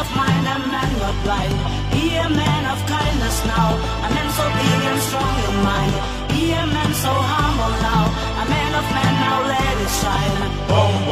of mind, a man not blind. Be a man of kindness now, a man so big and strong in mind. Be a man so humble now, a man of man now let it shine. This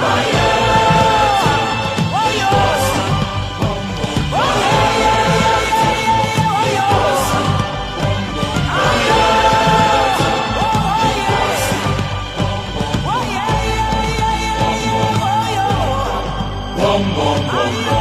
Oh, bom, Oh bom.